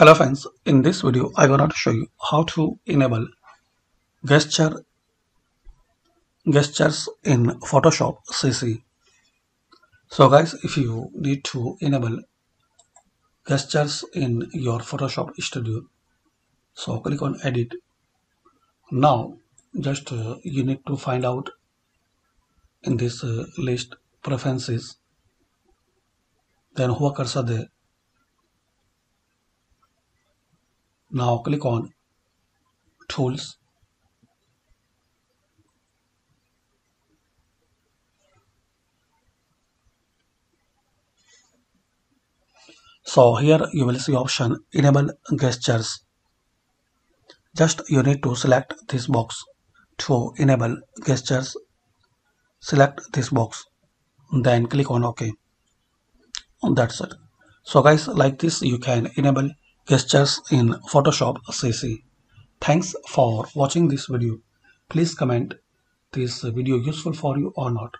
Hello friends, in this video I'm going to show you how to enable gesture gestures in Photoshop CC. So guys, if you need to enable gestures in your Photoshop Studio, so click on edit. Now just uh, you need to find out in this uh, list preferences then हुआ cursor there now click on tools. So here you will see option enable gestures. Just you need to select this box to enable gestures. Select this box then click on ok. That's it. So guys like this you can enable gestures in photoshop cc thanks for watching this video. Please comment this video useful for you or not